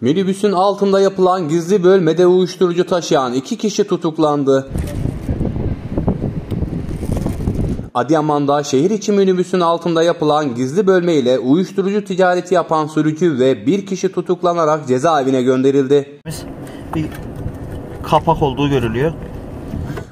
Minibüsün altında yapılan gizli bölmede uyuşturucu taşıyan iki kişi tutuklandı. Adıyaman'da şehir içi minibüsün altında yapılan gizli bölme ile uyuşturucu ticareti yapan sürücü ve bir kişi tutuklanarak cezaevine gönderildi. bir kapak olduğu görülüyor.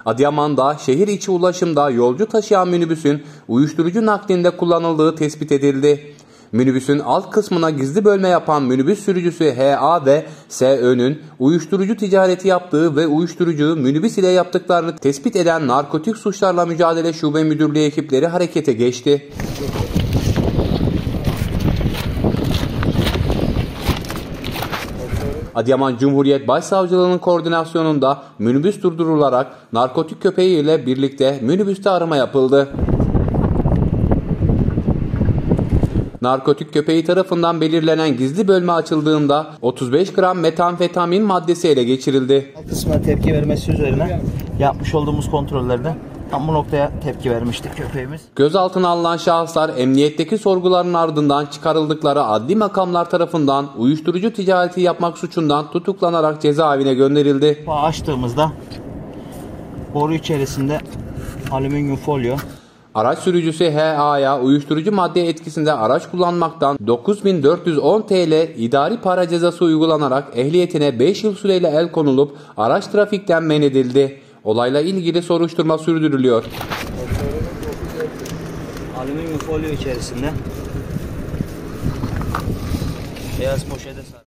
Adıyaman'da şehir içi ulaşımda yolcu taşıyan minibüsün uyuşturucu naklinde kullanıldığı tespit edildi. Minibüsün alt kısmına gizli bölme yapan minibüs sürücüsü HA ve SÖ'nün uyuşturucu ticareti yaptığı ve uyuşturucu minibüs ile yaptıklarını tespit eden Narkotik Suçlarla Mücadele Şube Müdürlüğü ekipleri harekete geçti. Adıyaman Cumhuriyet Başsavcılığı'nın koordinasyonunda minibüs durdurularak narkotik köpeği ile birlikte minibüste arama yapıldı. Narkotik köpeği tarafından belirlenen gizli bölme açıldığında 35 gram metamfetamin maddesi ele geçirildi. Kısmına tepki vermesi üzerine yapmış olduğumuz kontrollerde tam bu noktaya tepki vermiştik köpeğimiz. Gözaltına alınan şahıslar emniyetteki sorguların ardından çıkarıldıkları adli makamlar tarafından uyuşturucu ticareti yapmak suçundan tutuklanarak cezaevine gönderildi. Açtığımızda boru içerisinde alüminyum folyo Araç sürücüsü HA'ya uyuşturucu madde etkisinde araç kullanmaktan 9410 TL idari para cezası uygulanarak ehliyetine 5 yıl süreyle el konulup araç trafikten men edildi. Olayla ilgili soruşturma sürdürülüyor. alüminyum folyo içerisinde beyaz poşete sarılmış.